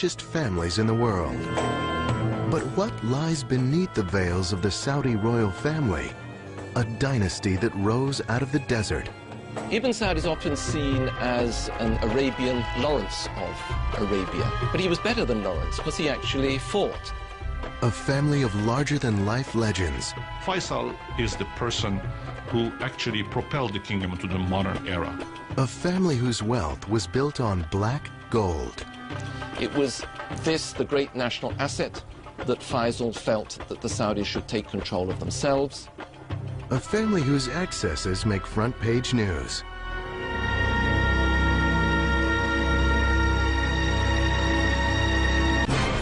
richest families in the world. But what lies beneath the veils of the Saudi royal family? A dynasty that rose out of the desert. Ibn Saud is often seen as an Arabian Lawrence of Arabia, but he was better than Lawrence because he actually fought. A family of larger-than-life legends. Faisal is the person who actually propelled the kingdom into the modern era. A family whose wealth was built on black gold. It was this, the great national asset, that Faisal felt that the Saudis should take control of themselves. A family whose excesses make front-page news.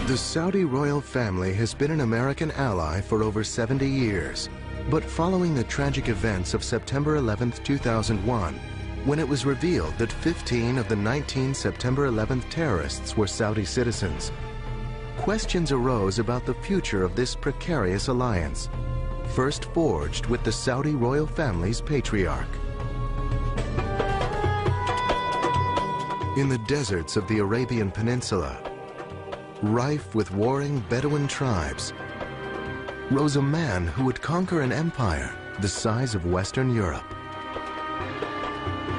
The Saudi royal family has been an American ally for over 70 years. But following the tragic events of September 11, 2001, when it was revealed that 15 of the 19 September 11th terrorists were Saudi citizens, questions arose about the future of this precarious alliance, first forged with the Saudi royal family's patriarch. In the deserts of the Arabian Peninsula, rife with warring Bedouin tribes, rose a man who would conquer an empire the size of Western Europe.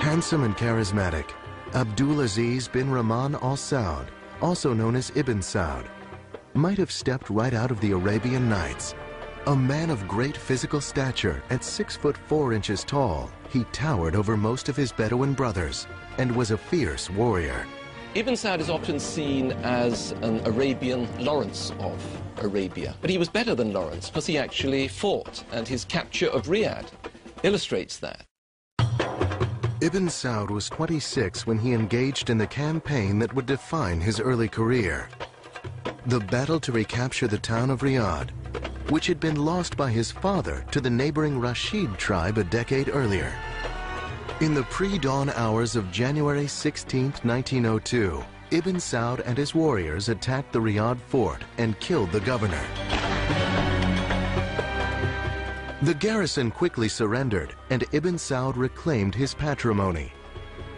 Handsome and charismatic, Abdulaziz bin Rahman al Saud, also known as Ibn Saud, might have stepped right out of the Arabian Nights. A man of great physical stature, at six foot four inches tall, he towered over most of his Bedouin brothers and was a fierce warrior. Ibn Saud is often seen as an Arabian Lawrence of Arabia, but he was better than Lawrence because he actually fought, and his capture of Riyadh illustrates that. Ibn Saud was 26 when he engaged in the campaign that would define his early career. The battle to recapture the town of Riyadh, which had been lost by his father to the neighboring Rashid tribe a decade earlier. In the pre-dawn hours of January 16, 1902, Ibn Saud and his warriors attacked the Riyadh fort and killed the governor. The garrison quickly surrendered, and Ibn Saud reclaimed his patrimony.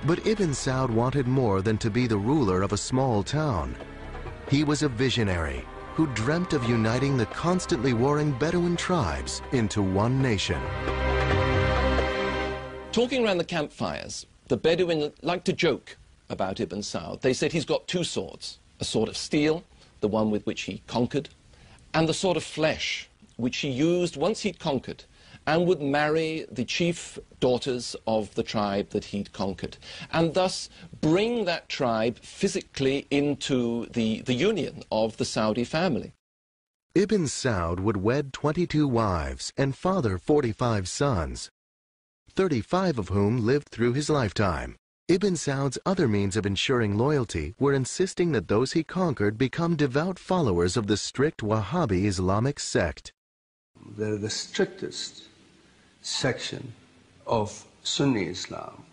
But Ibn Saud wanted more than to be the ruler of a small town. He was a visionary who dreamt of uniting the constantly warring Bedouin tribes into one nation. Talking around the campfires, the Bedouin liked to joke about Ibn Saud. They said he's got two swords, a sword of steel, the one with which he conquered, and the sword of flesh, which he used once he'd conquered and would marry the chief daughters of the tribe that he'd conquered, and thus bring that tribe physically into the, the union of the Saudi family. Ibn Saud would wed 22 wives and father 45 sons, 35 of whom lived through his lifetime. Ibn Saud's other means of ensuring loyalty were insisting that those he conquered become devout followers of the strict Wahhabi Islamic sect. They're the strictest section of Sunni Islam.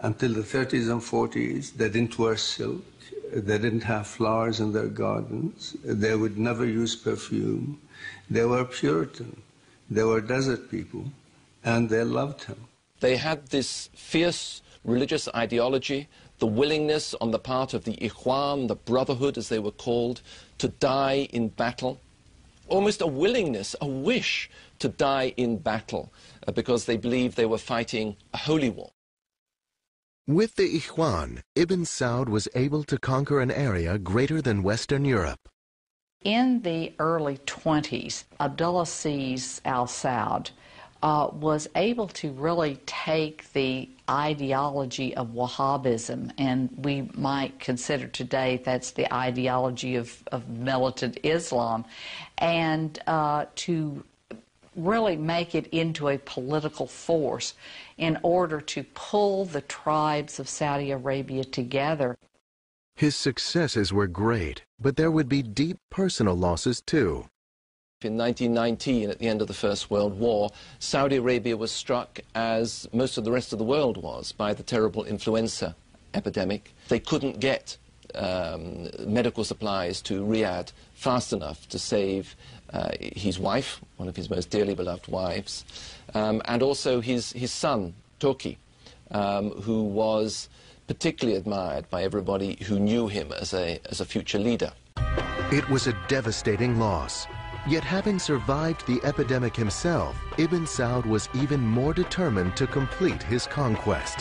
Until the 30s and 40s, they didn't wear silk, they didn't have flowers in their gardens, they would never use perfume. They were Puritan, they were desert people, and they loved him. They had this fierce religious ideology, the willingness on the part of the Ikhwan, the Brotherhood as they were called, to die in battle. Almost a willingness, a wish to die in battle uh, because they believed they were fighting a holy war. With the Ikhwan, Ibn Saud was able to conquer an area greater than Western Europe. In the early 20s, Abdulaziz al Saud uh, was able to really take the ideology of Wahhabism, and we might consider today that's the ideology of, of militant Islam, and uh, to really make it into a political force in order to pull the tribes of Saudi Arabia together. His successes were great, but there would be deep personal losses too. In 1919, at the end of the First World War, Saudi Arabia was struck, as most of the rest of the world was, by the terrible influenza epidemic. They couldn't get um, medical supplies to Riyadh fast enough to save uh, his wife, one of his most dearly beloved wives, um, and also his, his son, Turki, um, who was particularly admired by everybody who knew him as a, as a future leader. It was a devastating loss. Yet having survived the epidemic himself, Ibn Saud was even more determined to complete his conquest.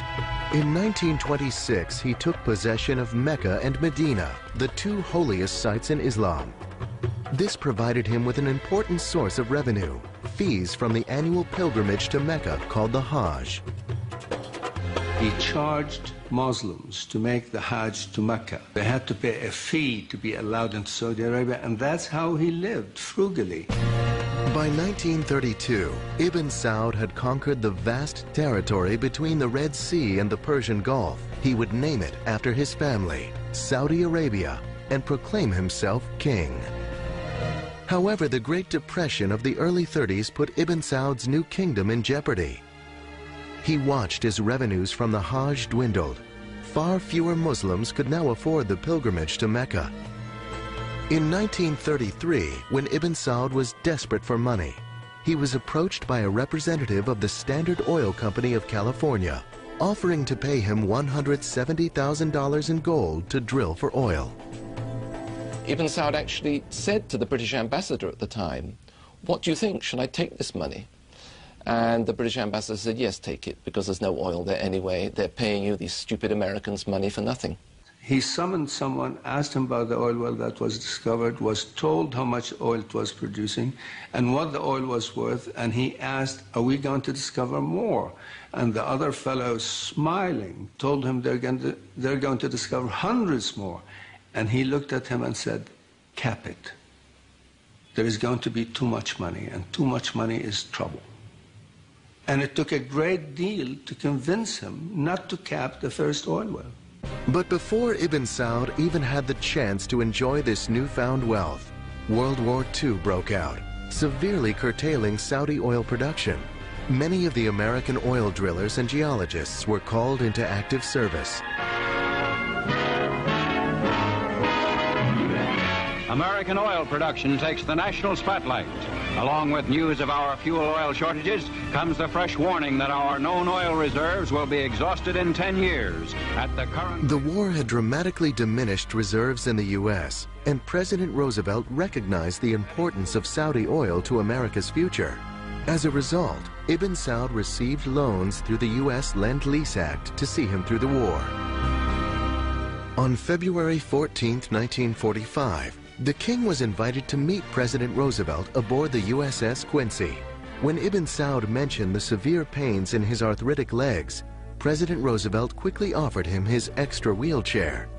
In 1926, he took possession of Mecca and Medina, the two holiest sites in Islam. This provided him with an important source of revenue, fees from the annual pilgrimage to Mecca called the Hajj. He charged Muslims to make the Hajj to Mecca. They had to pay a fee to be allowed into Saudi Arabia, and that's how he lived, frugally. By 1932, Ibn Saud had conquered the vast territory between the Red Sea and the Persian Gulf. He would name it after his family, Saudi Arabia, and proclaim himself king. However, the Great Depression of the early 30s put Ibn Saud's new kingdom in jeopardy. He watched as revenues from the Hajj dwindled. Far fewer Muslims could now afford the pilgrimage to Mecca. In 1933, when Ibn Saud was desperate for money, he was approached by a representative of the Standard Oil Company of California, offering to pay him $170,000 in gold to drill for oil. Ibn Saud actually said to the British ambassador at the time, what do you think? Should I take this money? And the British ambassador said, yes, take it, because there's no oil there anyway. They're paying you, these stupid Americans, money for nothing. He summoned someone, asked him about the oil well that was discovered, was told how much oil it was producing and what the oil was worth, and he asked, are we going to discover more? And the other fellow, smiling, told him they're going to, they're going to discover hundreds more. And he looked at him and said, cap it. There is going to be too much money, and too much money is trouble. And it took a great deal to convince him not to cap the first oil well. But before Ibn Saud even had the chance to enjoy this newfound wealth, World War II broke out, severely curtailing Saudi oil production. Many of the American oil drillers and geologists were called into active service. American oil production takes the national spotlight. Along with news of our fuel oil shortages comes the fresh warning that our known oil reserves will be exhausted in 10 years at the current... The war had dramatically diminished reserves in the U.S., and President Roosevelt recognized the importance of Saudi oil to America's future. As a result, Ibn Saud received loans through the U.S. Lend-Lease Act to see him through the war. On February 14, 1945, the king was invited to meet President Roosevelt aboard the USS Quincy. When Ibn Saud mentioned the severe pains in his arthritic legs, President Roosevelt quickly offered him his extra wheelchair.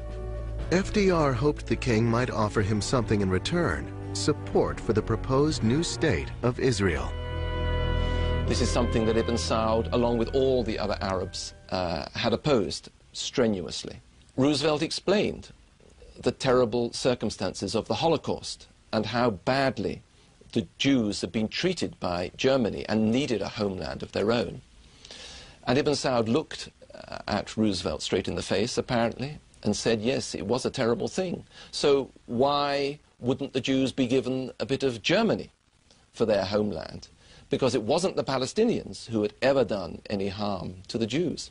FDR hoped the king might offer him something in return, support for the proposed new state of Israel. This is something that Ibn Saud, along with all the other Arabs, uh, had opposed strenuously. Roosevelt explained the terrible circumstances of the Holocaust and how badly the Jews had been treated by Germany and needed a homeland of their own. And Ibn Saud looked uh, at Roosevelt straight in the face, apparently, and said, yes, it was a terrible thing. So why wouldn't the Jews be given a bit of Germany for their homeland? Because it wasn't the Palestinians who had ever done any harm to the Jews.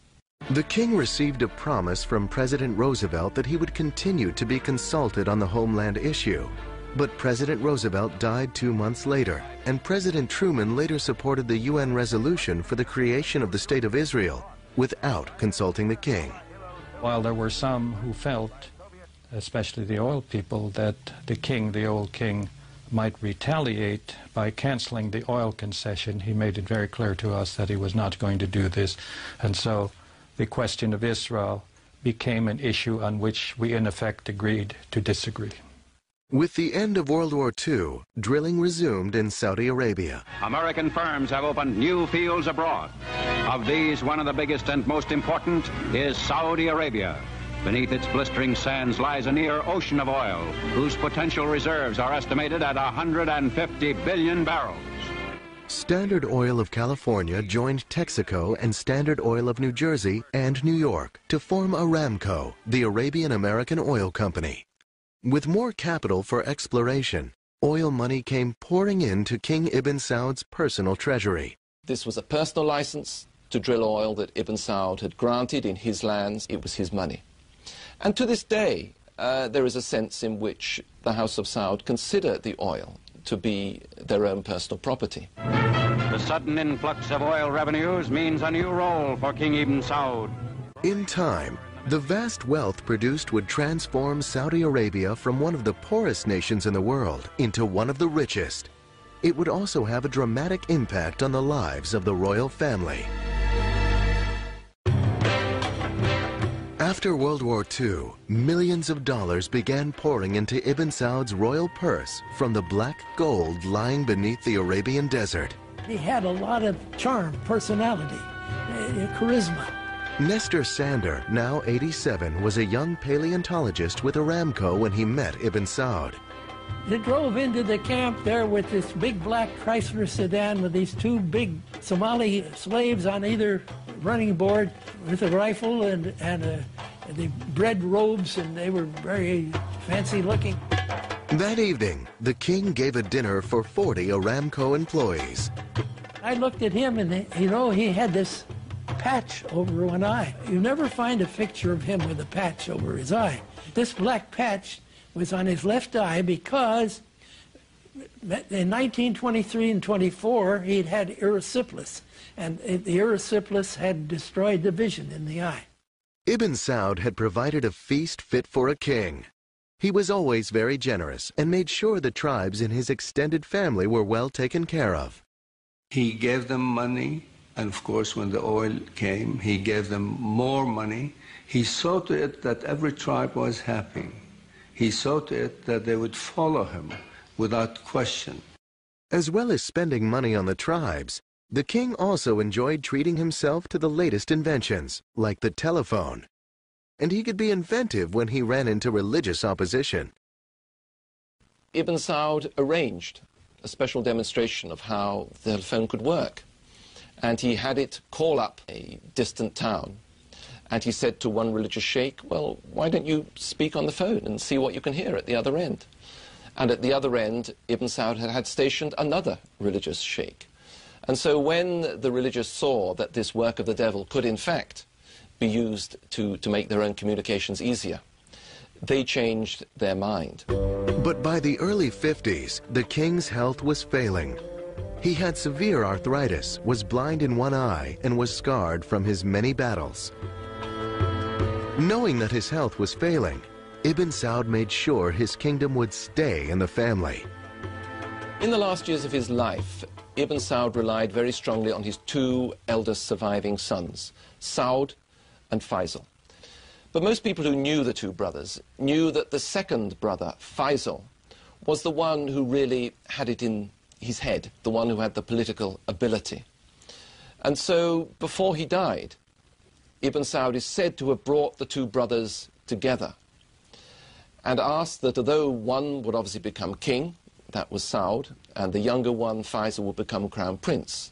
The king received a promise from President Roosevelt that he would continue to be consulted on the homeland issue. But President Roosevelt died two months later, and President Truman later supported the UN resolution for the creation of the State of Israel without consulting the king. While there were some who felt, especially the oil people, that the king, the old king, might retaliate by canceling the oil concession, he made it very clear to us that he was not going to do this. And so the question of Israel became an issue on which we in effect agreed to disagree. With the end of World War II, drilling resumed in Saudi Arabia. American firms have opened new fields abroad. Of these, one of the biggest and most important is Saudi Arabia. Beneath its blistering sands lies a near ocean of oil, whose potential reserves are estimated at 150 billion barrels. Standard Oil of California joined Texaco and Standard Oil of New Jersey and New York to form Aramco, the Arabian American Oil Company. With more capital for exploration, oil money came pouring into King Ibn Saud's personal treasury. This was a personal license to drill oil that Ibn Saud had granted in his lands. It was his money. And to this day, uh, there is a sense in which the House of Saud consider the oil to be their own personal property. The sudden influx of oil revenues means a new role for King Ibn Saud. In time, the vast wealth produced would transform Saudi Arabia from one of the poorest nations in the world into one of the richest. It would also have a dramatic impact on the lives of the royal family. After World War II, millions of dollars began pouring into Ibn Saud's royal purse from the black gold lying beneath the Arabian desert. He had a lot of charm, personality, uh, charisma. Nestor Sander, now 87, was a young paleontologist with Aramco when he met Ibn Saud. They drove into the camp there with this big black Chrysler sedan with these two big Somali slaves on either running board with a rifle and, and a, the bred robes, and they were very fancy looking. That evening, the king gave a dinner for 40 Aramco employees. I looked at him, and you know, he had this patch over one eye. You never find a picture of him with a patch over his eye. This black patch was on his left eye because in 1923 and 24 he'd had erysipelas, and the erysipelas had destroyed the vision in the eye. Ibn Saud had provided a feast fit for a king. He was always very generous and made sure the tribes in his extended family were well taken care of. He gave them money, and of course, when the oil came, he gave them more money. He saw to it that every tribe was happy. He saw to it that they would follow him without question. As well as spending money on the tribes, the king also enjoyed treating himself to the latest inventions, like the telephone. And he could be inventive when he ran into religious opposition. Ibn Saud arranged a special demonstration of how the telephone could work. And he had it call up a distant town. And he said to one religious sheikh, well, why don't you speak on the phone and see what you can hear at the other end? And at the other end, Ibn Saud had, had stationed another religious sheikh. And so when the religious saw that this work of the devil could in fact be used to, to make their own communications easier, they changed their mind. But by the early 50s, the king's health was failing. He had severe arthritis, was blind in one eye, and was scarred from his many battles. Knowing that his health was failing, Ibn Saud made sure his kingdom would stay in the family. In the last years of his life, Ibn Saud relied very strongly on his two eldest surviving sons, Saud and Faisal. But most people who knew the two brothers knew that the second brother, Faisal, was the one who really had it in his head, the one who had the political ability. And so, before he died, Ibn Saud is said to have brought the two brothers together and asked that although one would obviously become king, that was Saud, and the younger one, Faisal, would become crown prince,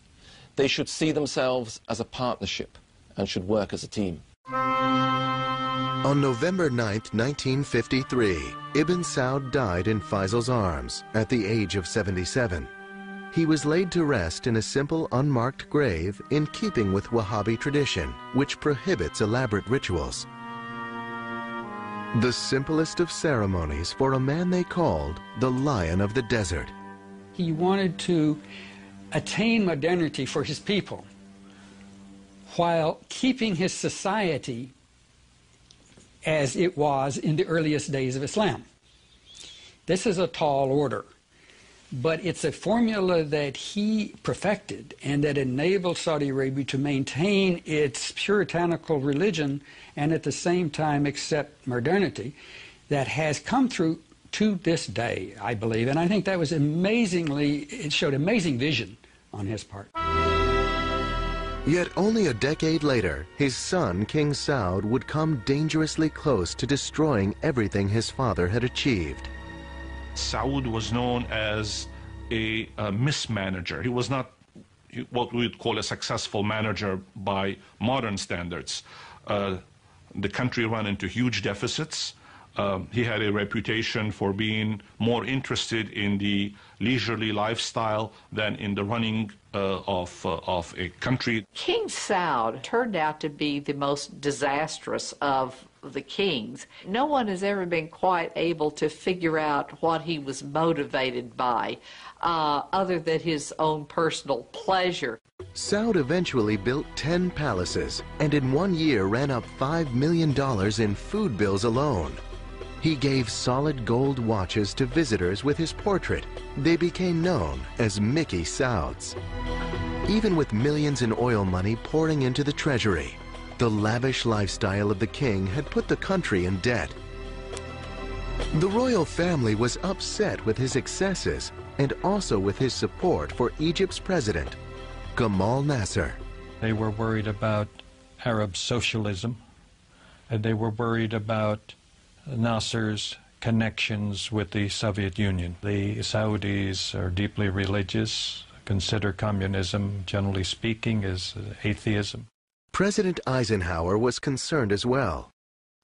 they should see themselves as a partnership and should work as a team. On November 9, 1953, Ibn Saud died in Faisal's arms at the age of 77. He was laid to rest in a simple, unmarked grave in keeping with Wahhabi tradition, which prohibits elaborate rituals. The simplest of ceremonies for a man they called the Lion of the Desert. He wanted to attain modernity for his people while keeping his society as it was in the earliest days of Islam. This is a tall order, but it's a formula that he perfected and that enabled Saudi Arabia to maintain its puritanical religion and at the same time accept modernity that has come through to this day, I believe. And I think that was amazingly, it showed amazing vision on his part. Yet only a decade later, his son, King Saud, would come dangerously close to destroying everything his father had achieved. Saud was known as a, a mismanager. He was not what we would call a successful manager by modern standards. Uh, the country ran into huge deficits. Um, he had a reputation for being more interested in the leisurely lifestyle than in the running uh, of, uh, of a country. King Saud turned out to be the most disastrous of the kings. No one has ever been quite able to figure out what he was motivated by, uh, other than his own personal pleasure. Saud eventually built 10 palaces and in one year ran up $5 million in food bills alone. He gave solid gold watches to visitors with his portrait. They became known as Mickey Sauds. Even with millions in oil money pouring into the treasury, the lavish lifestyle of the king had put the country in debt. The royal family was upset with his excesses and also with his support for Egypt's president, Gamal Nasser. They were worried about Arab socialism, and they were worried about Nasser's connections with the Soviet Union. The Saudis are deeply religious, consider communism, generally speaking, as atheism. President Eisenhower was concerned as well.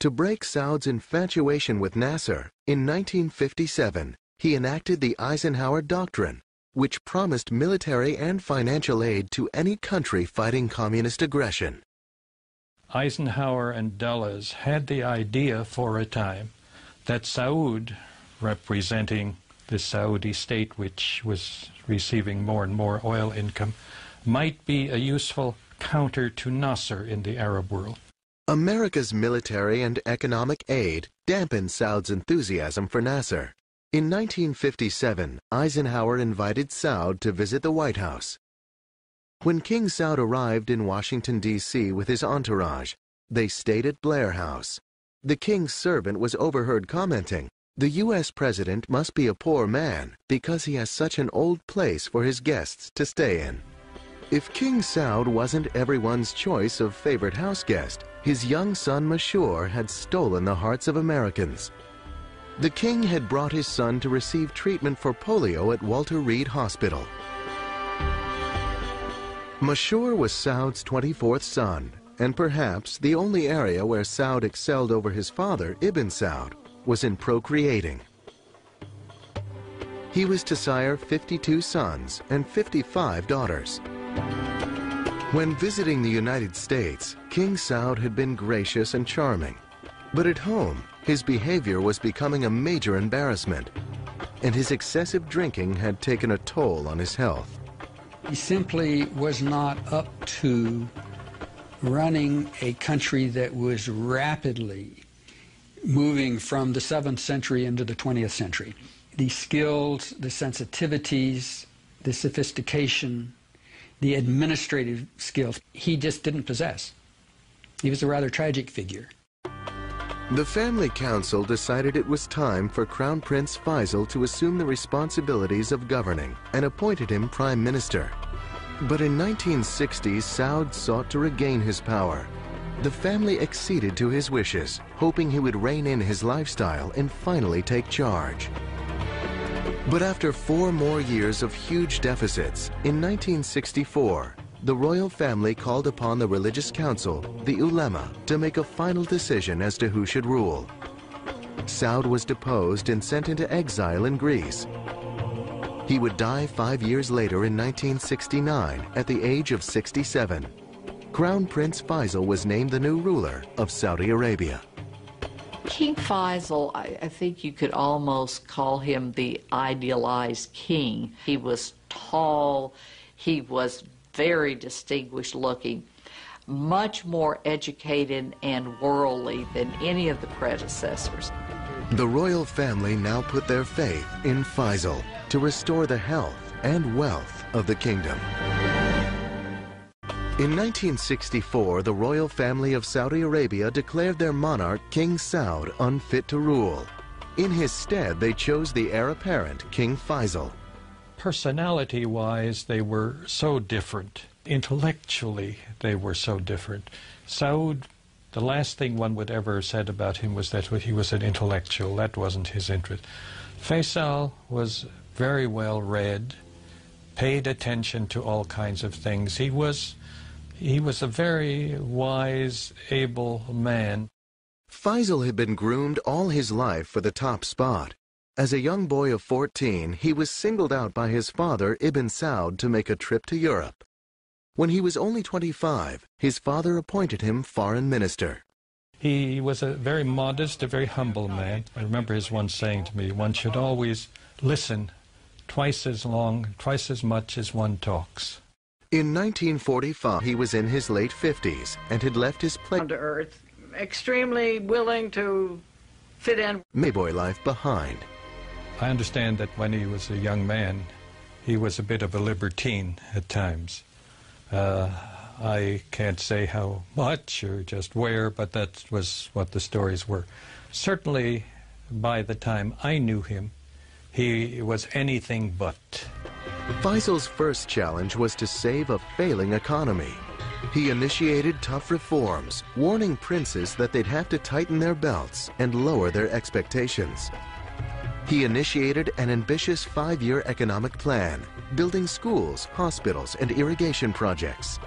To break Saud's infatuation with Nasser, in 1957, he enacted the Eisenhower Doctrine, which promised military and financial aid to any country fighting communist aggression. Eisenhower and Dulles had the idea for a time that Saud, representing the Saudi state, which was receiving more and more oil income, might be a useful counter to Nasser in the Arab world. America's military and economic aid dampened Saud's enthusiasm for Nasser. In 1957, Eisenhower invited Saud to visit the White House. When King Saud arrived in Washington, D.C. with his entourage, they stayed at Blair House. The king's servant was overheard commenting, the U.S. president must be a poor man because he has such an old place for his guests to stay in. If King Saud wasn't everyone's choice of favorite house guest, his young son Mashour had stolen the hearts of Americans. The king had brought his son to receive treatment for polio at Walter Reed Hospital. Mashour was Saud's 24th son, and perhaps the only area where Saud excelled over his father, Ibn Saud, was in procreating. He was to sire 52 sons and 55 daughters. When visiting the United States, King Saud had been gracious and charming. But at home, his behavior was becoming a major embarrassment, and his excessive drinking had taken a toll on his health. He simply was not up to running a country that was rapidly moving from the 7th century into the 20th century. The skills, the sensitivities, the sophistication, the administrative skills, he just didn't possess. He was a rather tragic figure. The family council decided it was time for Crown Prince Faisal to assume the responsibilities of governing and appointed him prime minister. But in 1960, Saud sought to regain his power. The family acceded to his wishes, hoping he would rein in his lifestyle and finally take charge. But after four more years of huge deficits, in 1964, the royal family called upon the religious council, the ulema, to make a final decision as to who should rule. Saud was deposed and sent into exile in Greece. He would die five years later in 1969 at the age of 67. Crown Prince Faisal was named the new ruler of Saudi Arabia. King Faisal, I, I, think you could almost call him the idealized king. He was tall, he was very distinguished looking, much more educated and worldly than any of the predecessors. The royal family now put their faith in Faisal to restore the health and wealth of the kingdom. In 1964, the royal family of Saudi Arabia declared their monarch, King Saud, unfit to rule. In his stead, they chose the heir apparent, King Faisal personality wise, they were so different. Intellectually, they were so different. Saud, the last thing one would ever have said about him was that he was an intellectual. That wasn't his interest. Faisal was very well read, paid attention to all kinds of things. He was, he was a very wise, able man. Faisal had been groomed all his life for the top spot. As a young boy of 14, he was singled out by his father, Ibn Saud, to make a trip to Europe. When he was only 25, his father appointed him foreign minister. He was a very modest, a very humble man. I remember his once saying to me, one should always listen twice as long, twice as much as one talks. In 1945, he was in his late 50s and had left his down to earth, extremely willing to fit in. Mayboy life behind. I understand that when he was a young man, he was a bit of a libertine at times. Uh, I can't say how much or just where, but that was what the stories were. Certainly, by the time I knew him, he was anything but. Faisal's first challenge was to save a failing economy. He initiated tough reforms, warning princes that they'd have to tighten their belts and lower their expectations. He initiated an ambitious five-year economic plan, building schools, hospitals, and irrigation projects.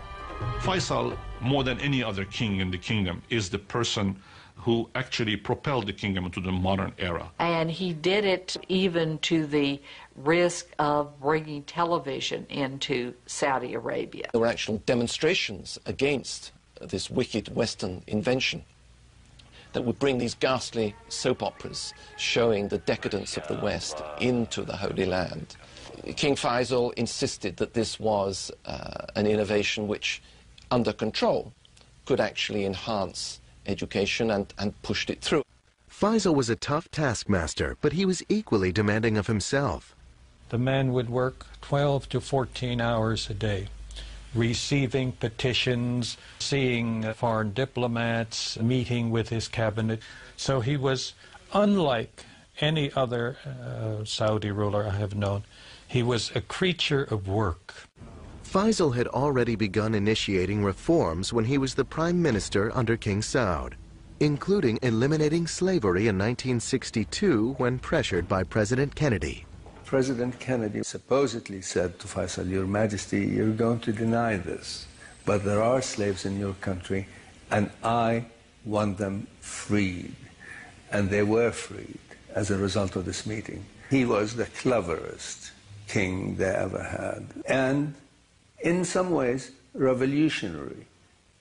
Faisal, more than any other king in the kingdom, is the person who actually propelled the kingdom into the modern era. And he did it even to the risk of bringing television into Saudi Arabia. There were actual demonstrations against this wicked Western invention that would bring these ghastly soap operas showing the decadence of the West into the Holy Land. King Faisal insisted that this was uh, an innovation which, under control, could actually enhance education and, and pushed it through. Faisal was a tough taskmaster, but he was equally demanding of himself. The man would work 12 to 14 hours a day, receiving petitions, seeing foreign diplomats, meeting with his cabinet. So he was unlike any other uh, Saudi ruler I have known. He was a creature of work. Faisal had already begun initiating reforms when he was the prime minister under King Saud, including eliminating slavery in 1962 when pressured by President Kennedy. President Kennedy supposedly said to Faisal, Your Majesty, you're going to deny this, but there are slaves in your country, and I want them freed. And they were freed as a result of this meeting. He was the cleverest king they ever had. And in some ways, revolutionary.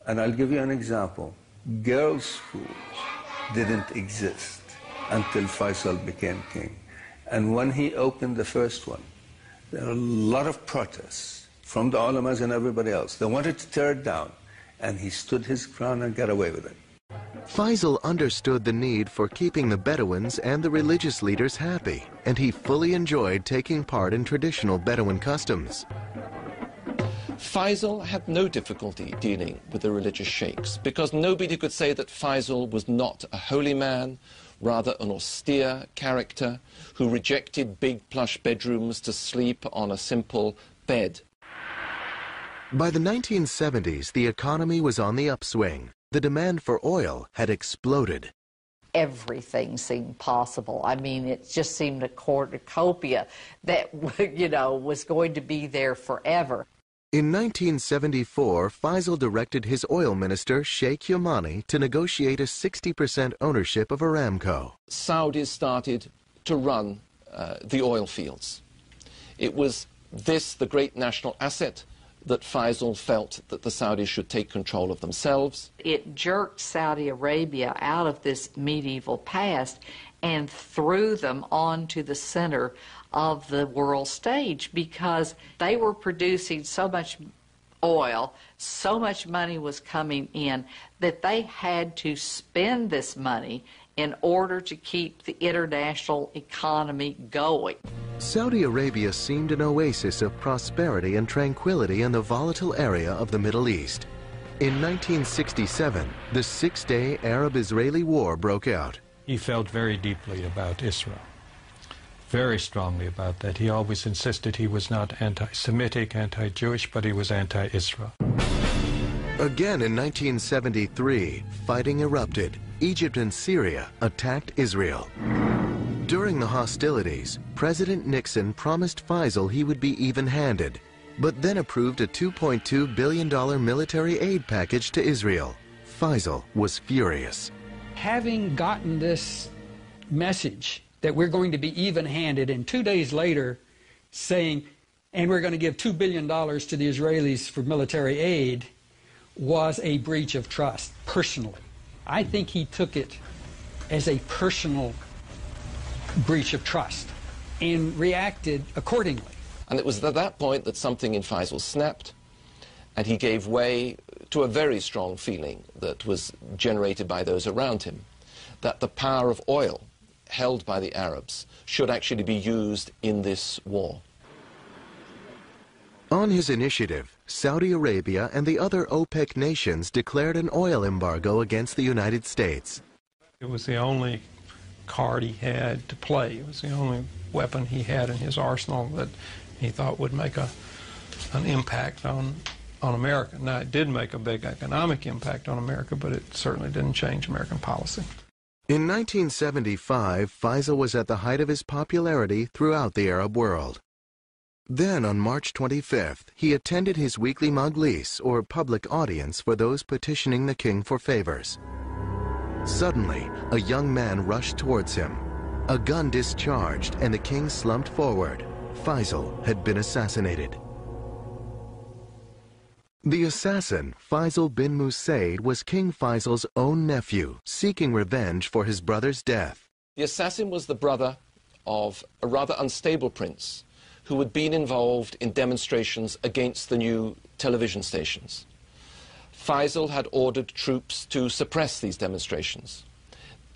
And I'll give you an example. Girls' schools didn't exist until Faisal became king. And when he opened the first one, there were a lot of protests from the ulamas and everybody else. They wanted to tear it down. And he stood his ground and got away with it. Faisal understood the need for keeping the Bedouins and the religious leaders happy, and he fully enjoyed taking part in traditional Bedouin customs. Faisal had no difficulty dealing with the religious sheikhs because nobody could say that Faisal was not a holy man, rather an austere character who rejected big plush bedrooms to sleep on a simple bed. By the 1970s, the economy was on the upswing. The demand for oil had exploded. Everything seemed possible. I mean, it just seemed a cornucopia that, you know, was going to be there forever. In 1974, Faisal directed his oil minister, Sheikh Yamani, to negotiate a 60% ownership of Aramco. Saudis started to run uh, the oil fields. It was this, the great national asset, that Faisal felt that the Saudis should take control of themselves. It jerked Saudi Arabia out of this medieval past and threw them onto the center of the world stage because they were producing so much oil, so much money was coming in that they had to spend this money in order to keep the international economy going. Saudi Arabia seemed an oasis of prosperity and tranquility in the volatile area of the Middle East. In 1967, the six-day Arab-Israeli War broke out. He felt very deeply about Israel, very strongly about that. He always insisted he was not anti-Semitic, anti-Jewish, but he was anti-Israel. Again in 1973, fighting erupted. Egypt and Syria attacked Israel. During the hostilities, President Nixon promised Faisal he would be even-handed, but then approved a $2.2 billion military aid package to Israel. Faisal was furious. Having gotten this message that we're going to be even handed, and two days later saying, and we're going to give $2 billion to the Israelis for military aid, was a breach of trust, personally. I think he took it as a personal breach of trust and reacted accordingly. And it was at that point that something in Faisal snapped, and he gave way to a very strong feeling that was generated by those around him, that the power of oil held by the Arabs should actually be used in this war. On his initiative, Saudi Arabia and the other OPEC nations declared an oil embargo against the United States. It was the only card he had to play. It was the only weapon he had in his arsenal that he thought would make a, an impact on, on America. Now, it did make a big economic impact on America, but it certainly didn't change American policy. In 1975, Faisal was at the height of his popularity throughout the Arab world. Then, on March 25th, he attended his weekly majlis, or public audience for those petitioning the king for favors. Suddenly, a young man rushed towards him. A gun discharged, and the king slumped forward. Faisal had been assassinated. The assassin, Faisal bin Musaid, was King Faisal's own nephew, seeking revenge for his brother's death. The assassin was the brother of a rather unstable prince who had been involved in demonstrations against the new television stations. Faisal had ordered troops to suppress these demonstrations.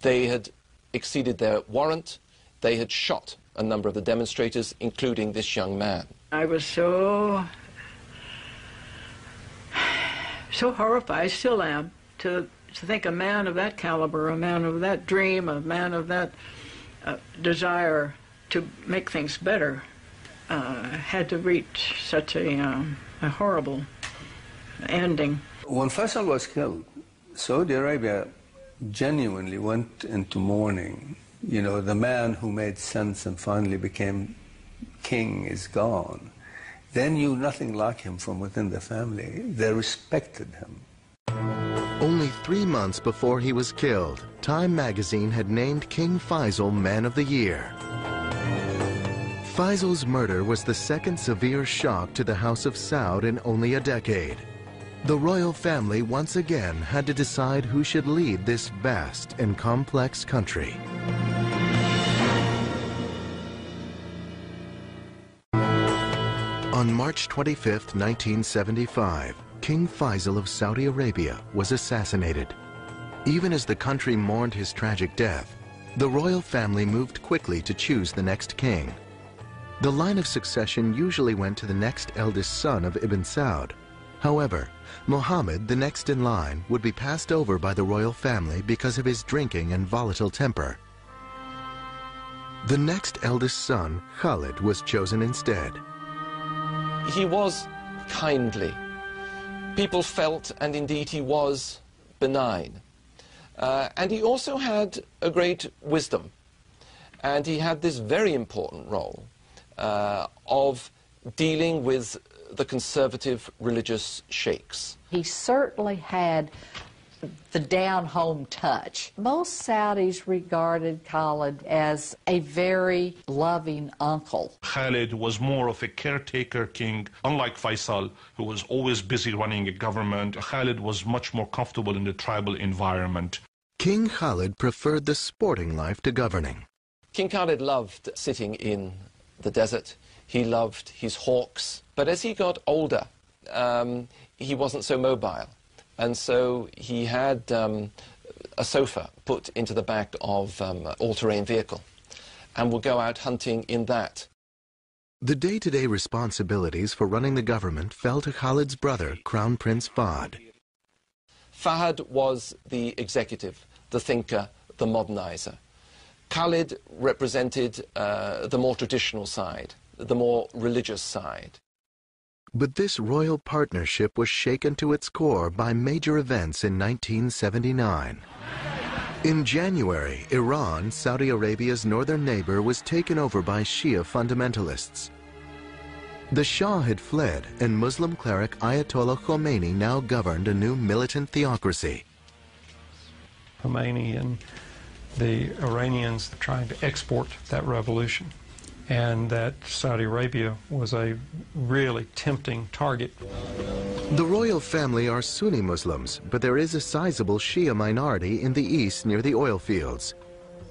They had exceeded their warrant. They had shot a number of the demonstrators, including this young man. I was so so horrified, I still am, to, to think a man of that caliber, a man of that dream, a man of that uh, desire to make things better, uh, had to reach such a, um, a horrible ending. When Faisal was killed, Saudi Arabia genuinely went into mourning. You know, the man who made sense and finally became king is gone. They knew nothing like him from within the family. They respected him. Only three months before he was killed, Time magazine had named King Faisal Man of the Year. Faisal's murder was the second severe shock to the House of Saud in only a decade. The royal family once again had to decide who should lead this vast and complex country. On March 25, 1975, King Faisal of Saudi Arabia was assassinated. Even as the country mourned his tragic death, the royal family moved quickly to choose the next king. The line of succession usually went to the next eldest son of Ibn Saud. However, Muhammad, the next in line, would be passed over by the royal family because of his drinking and volatile temper. The next eldest son, Khalid, was chosen instead. He was kindly. People felt, and indeed he was, benign. Uh, and he also had a great wisdom. And he had this very important role uh, of dealing with the conservative religious sheikhs. He certainly had the down-home touch. Most Saudis regarded Khalid as a very loving uncle. Khalid was more of a caretaker king, unlike Faisal, who was always busy running a government. Khalid was much more comfortable in the tribal environment. King Khalid preferred the sporting life to governing. King Khalid loved sitting in the desert. He loved his hawks. But as he got older, um, he wasn't so mobile. And so he had um, a sofa put into the back of um, an all-terrain vehicle and would go out hunting in that. The day-to-day responsibilities for running the government fell to Khalid's brother, Crown Prince Fahd. Fahd was the executive, the thinker, the modernizer. Khalid represented uh, the more traditional side, the more religious side. But this royal partnership was shaken to its core by major events in 1979. In January, Iran, Saudi Arabia's northern neighbor, was taken over by Shia fundamentalists. The Shah had fled, and Muslim cleric Ayatollah Khomeini now governed a new militant theocracy. Khomeini and the Iranians trying to export that revolution. And that Saudi Arabia was a really tempting target. The royal family are Sunni Muslims, but there is a sizable Shia minority in the east near the oil fields.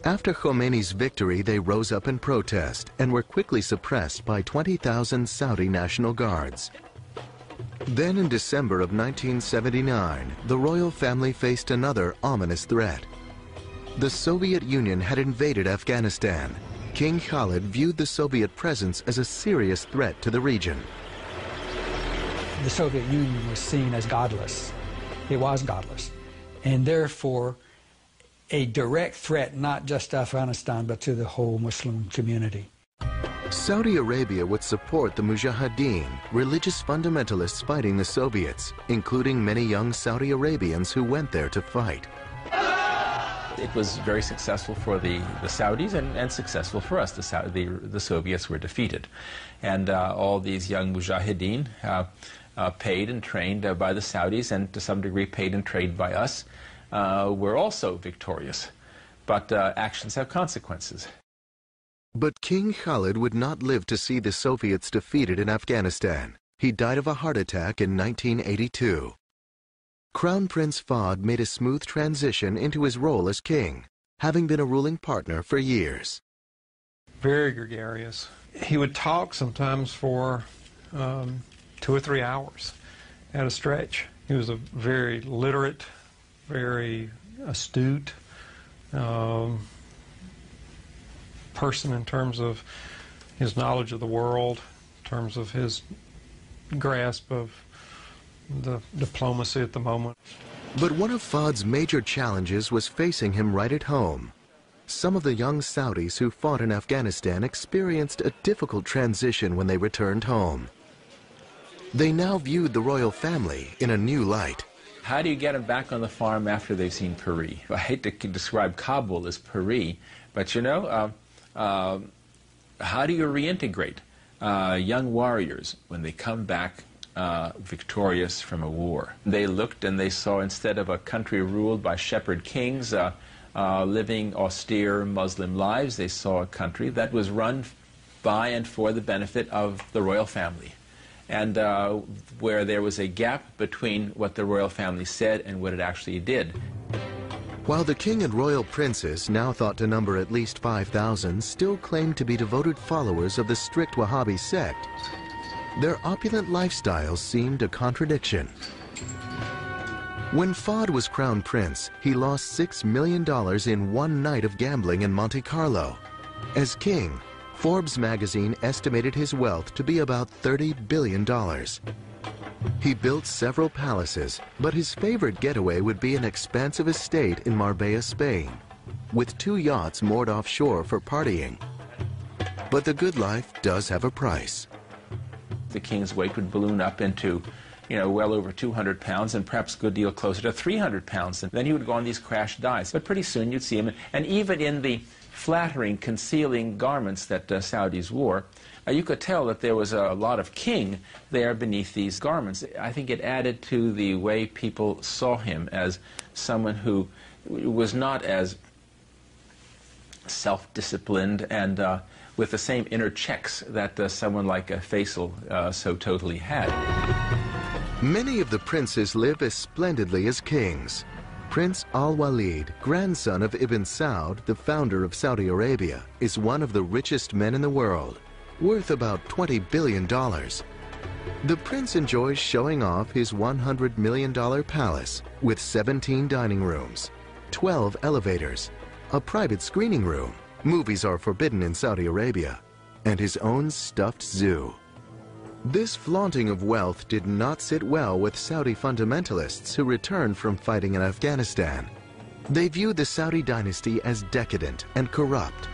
After Khomeini's victory, they rose up in protest and were quickly suppressed by 20,000 Saudi National Guards. Then in December of 1979, the royal family faced another ominous threat. The Soviet Union had invaded Afghanistan. King Khalid viewed the Soviet presence as a serious threat to the region. The Soviet Union was seen as godless. It was godless. And therefore, a direct threat not just to Afghanistan but to the whole Muslim community. Saudi Arabia would support the Mujahideen, religious fundamentalists fighting the Soviets, including many young Saudi Arabians who went there to fight. It was very successful for the, the Saudis and, and successful for us. The, the, the Soviets were defeated. And uh, all these young Mujahideen, uh, uh, paid and trained uh, by the Saudis and to some degree paid and trained by us, uh, were also victorious. But actions have consequences. But King Khalid would not live to see the Soviets defeated in Afghanistan. He died of a heart attack in 1982. Crown Prince Fahd made a smooth transition into his role as king, having been a ruling partner for years. Very gregarious. He would talk sometimes for um, two or three hours at a stretch. He was a very literate, very astute um, person in terms of his knowledge of the world, in terms of his grasp of the diplomacy at the moment. But one of Fahd's major challenges was facing him right at home. Some of the young Saudis who fought in Afghanistan experienced a difficult transition when they returned home. They now viewed the royal family in a new light. How do you get them back on the farm after they've seen Pari? I hate to describe Kabul as Pari, but you know, uh, uh, how do you reintegrate uh, young warriors when they come back uh, victorious from a war? They looked and they saw instead of a country ruled by shepherd kings uh, uh, living austere Muslim lives, they saw a country that was run by and for the benefit of the royal family and uh, where there was a gap between what the royal family said and what it actually did. While the king and royal princes, now thought to number at least 5,000, still claimed to be devoted followers of the strict Wahhabi sect, their opulent lifestyles seemed a contradiction. When Fahd was crowned prince, he lost $6 million in one night of gambling in Monte Carlo. As king, Forbes magazine estimated his wealth to be about $30 billion. He built several palaces, but his favorite getaway would be an expansive estate in Marbella, Spain, with two yachts moored offshore for partying. But the good life does have a price. The king's weight would balloon up into, you know, well over 200 pounds and perhaps a good deal closer to 300 pounds. And then he would go on these crash dives. But pretty soon you'd see him, and even in the flattering, concealing garments that uh, Saudis wore, uh, you could tell that there was a lot of king there beneath these garments. I think it added to the way people saw him as someone who was not as self-disciplined and uh, with the same inner checks that uh, someone like uh, Faisal uh, so totally had. Many of the princes live as splendidly as kings. Prince Al-Walid, grandson of Ibn Saud, the founder of Saudi Arabia, is one of the richest men in the world, worth about $20 billion. The prince enjoys showing off his $100 million palace with 17 dining rooms, 12 elevators, a private screening room, movies are forbidden in Saudi Arabia, and his own stuffed zoo. This flaunting of wealth did not sit well with Saudi fundamentalists who returned from fighting in Afghanistan. They viewed the Saudi dynasty as decadent and corrupt.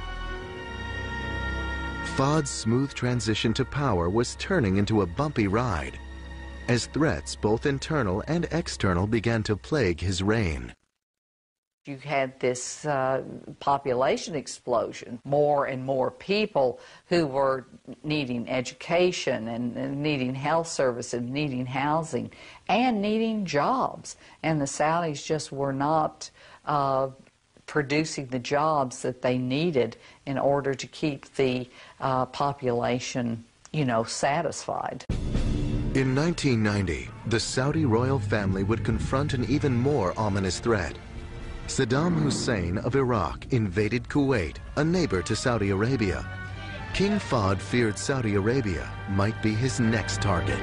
Fahd's smooth transition to power was turning into a bumpy ride as threats, both internal and external, began to plague his reign. You had this uh, population explosion, more and more people who were needing education and, and, needing health services, needing housing, and needing jobs. And the Saudis just were not uh, producing the jobs that they needed in order to keep the uh, population, you know, satisfied. In 1990, the Saudi royal family would confront an even more ominous threat. Saddam Hussein of Iraq invaded Kuwait, a neighbor to Saudi Arabia. King Fahd feared Saudi Arabia might be his next target.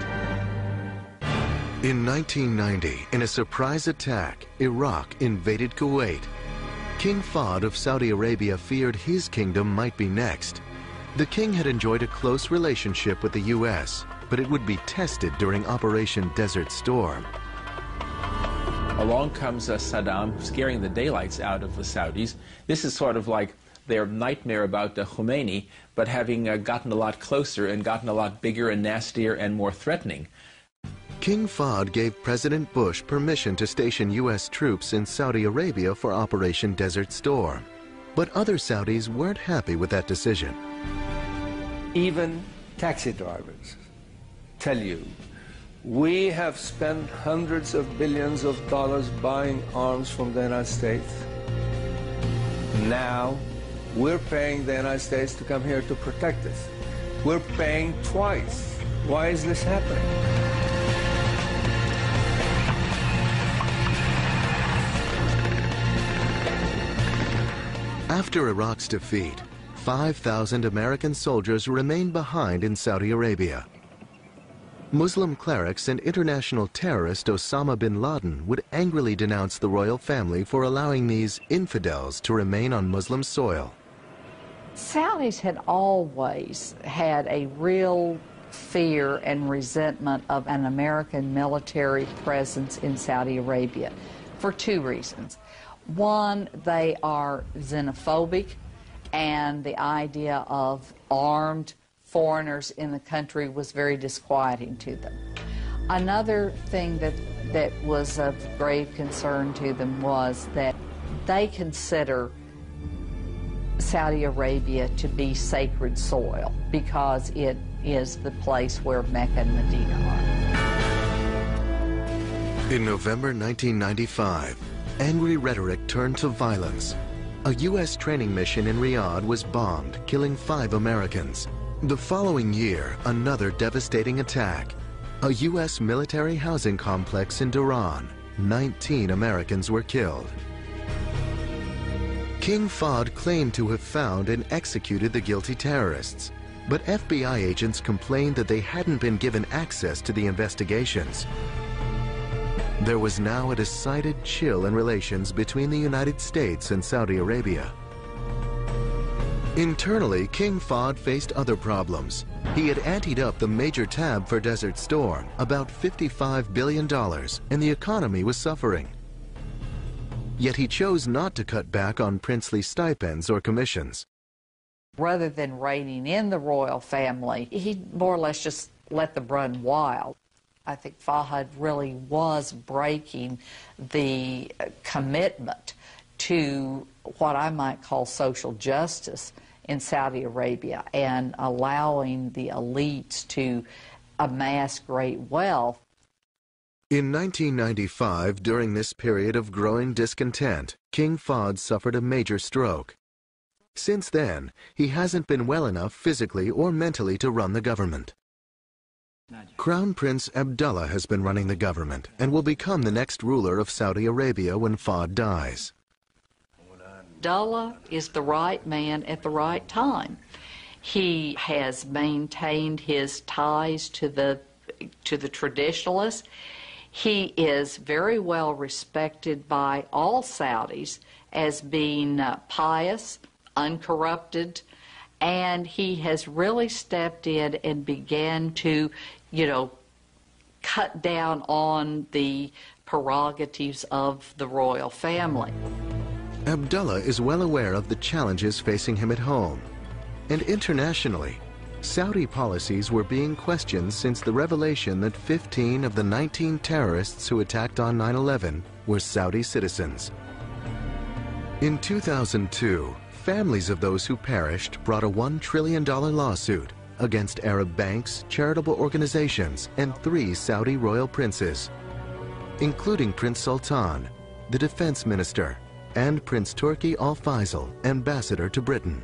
In 1990, in a surprise attack, Iraq invaded Kuwait. King Fahd of Saudi Arabia feared his kingdom might be next. The king had enjoyed a close relationship with the U.S., but it would be tested during Operation Desert Storm. Along comes uh, Saddam, scaring the daylights out of the Saudis. This is sort of like their nightmare about uh, Khomeini, but having uh, gotten a lot closer and gotten a lot bigger and nastier and more threatening. King Fahd gave President Bush permission to station U.S. troops in Saudi Arabia for Operation Desert Storm. But other Saudis weren't happy with that decision. Even taxi drivers tell you, we have spent hundreds of billions of dollars buying arms from the United States. Now, we're paying the United States to come here to protect us. We're paying twice. Why is this happening? After Iraq's defeat, 5,000 American soldiers remained behind in Saudi Arabia. Muslim clerics and international terrorist Osama bin Laden would angrily denounce the royal family for allowing these infidels to remain on Muslim soil. Saudis had always had a real fear and resentment of an American military presence in Saudi Arabia for two reasons. One, they are xenophobic, and the idea of armed foreigners in the country was very disquieting to them. Another thing that, that was of grave concern to them was that they consider Saudi Arabia to be sacred soil because it is the place where Mecca and Medina are. In November 1995, angry rhetoric turned to violence. A U.S. training mission in Riyadh was bombed, killing five Americans. The following year, another devastating attack. A U.S. military housing complex in Dhahran. 19 Americans were killed. King Fahd claimed to have found and executed the guilty terrorists, but FBI agents complained that they hadn't been given access to the investigations. There was now a decided chill in relations between the United States and Saudi Arabia. Internally, King Fahd faced other problems. He had anteed up the major tab for Desert Storm, about $55 billion, and the economy was suffering. Yet he chose not to cut back on princely stipends or commissions. Rather than reining in the royal family, he more or less just let them run wild. I think Fahd really was breaking the commitment to what I might call social justice in Saudi Arabia and allowing the elites to amass great wealth. In 1995, during this period of growing discontent, King Fahd suffered a major stroke. Since then, he hasn't been well enough physically or mentally to run the government. Crown Prince Abdullah has been running the government and will become the next ruler of Saudi Arabia when Fahd dies. Abdullah is the right man at the right time. He has maintained his ties to the to the traditionalists. He is very well respected by all Saudis as being uh, pious, uncorrupted, and he has really stepped in and began to you know, cut down on the prerogatives of the royal family. Abdullah is well aware of the challenges facing him at home. And internationally, Saudi policies were being questioned since the revelation that 15 of the 19 terrorists who attacked on 9-11 were Saudi citizens. In 2002, families of those who perished brought a $1 trillion lawsuit against Arab banks, charitable organizations, and three Saudi royal princes, including Prince Sultan, the defense minister, and Prince Turki Al Faisal, ambassador to Britain.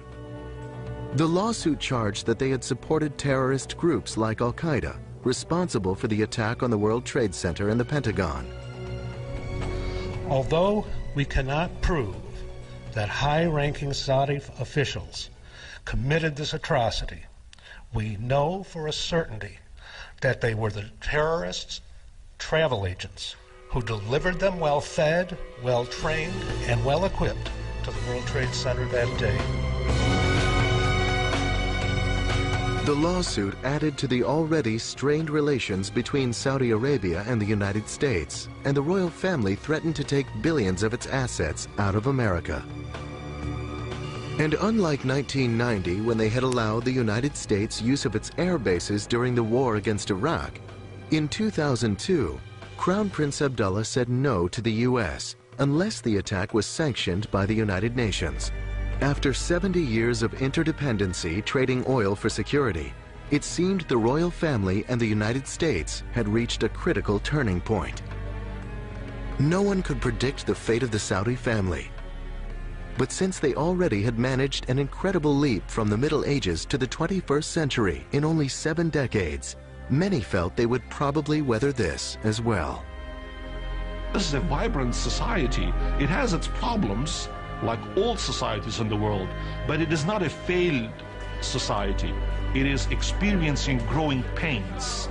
The lawsuit charged that they had supported terrorist groups like Al Qaeda, responsible for the attack on the World Trade Center and the Pentagon. Although we cannot prove that high ranking Saudi officials committed this atrocity, we know for a certainty that they were the terrorists' travel agents who delivered them well fed, well trained, and well equipped to the World Trade Center that day. The lawsuit added to the already strained relations between Saudi Arabia and the United States, and the royal family threatened to take billions of its assets out of America. And unlike 1990, when they had allowed the United States use of its air bases during the war against Iraq, in 2002, Crown Prince Abdullah said no to the U.S. unless the attack was sanctioned by the United Nations. After 70 years of interdependency trading oil for security, it seemed the royal family and the United States had reached a critical turning point. No one could predict the fate of the Saudi family. But since they already had managed an incredible leap from the Middle Ages to the 21st century in only seven decades, many felt they would probably weather this as well. This is a vibrant society. It has its problems, like all societies in the world, but it is not a failed society. It is experiencing growing pains,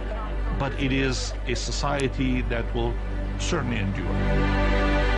but it is a society that will certainly endure.